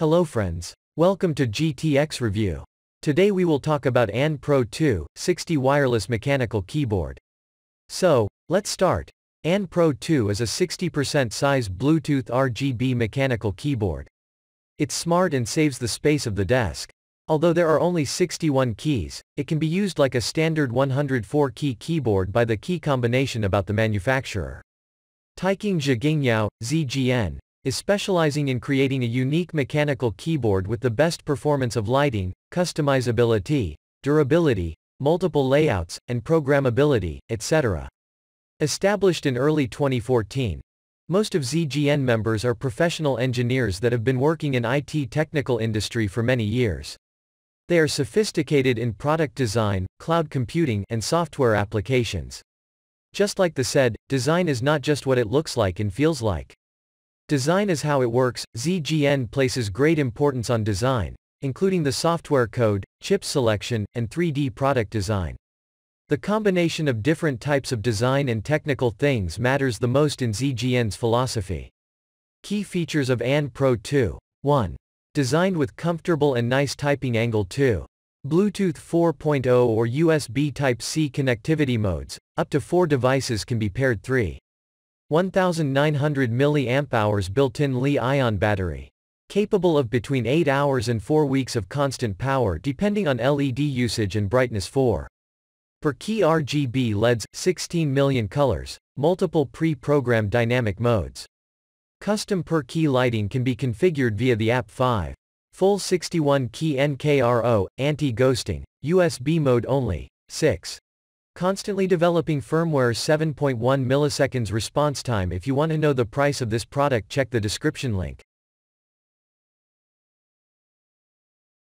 Hello friends. Welcome to GTX Review. Today we will talk about Anne Pro 2, 60 wireless mechanical keyboard. So, let's start. Anne Pro 2 is a 60% size Bluetooth RGB mechanical keyboard. It's smart and saves the space of the desk. Although there are only 61 keys, it can be used like a standard 104-key keyboard by the key combination about the manufacturer. Taiking Zhigingyao, ZGN, is specializing in creating a unique mechanical keyboard with the best performance of lighting, customizability, durability, multiple layouts, and programmability, etc. Established in early 2014, most of ZGN members are professional engineers that have been working in IT technical industry for many years. They are sophisticated in product design, cloud computing, and software applications. Just like the said, design is not just what it looks like and feels like. Design is how it works, ZGN places great importance on design, including the software code, chip selection, and 3D product design. The combination of different types of design and technical things matters the most in ZGN's philosophy. Key features of Anne Pro 2. 1. Designed with comfortable and nice typing angle 2. Bluetooth 4.0 or USB Type-C connectivity modes, up to 4 devices can be paired 3. 1900 mAh built-in Li-ion battery. Capable of between 8 hours and 4 weeks of constant power depending on LED usage and brightness 4. Per key RGB LEDs, 16 million colors, multiple pre-programmed dynamic modes. Custom per key lighting can be configured via the app 5. Full 61 key NKRO, anti-ghosting, USB mode only, 6. Constantly developing firmware 7.1 milliseconds response time if you want to know the price of this product check the description link.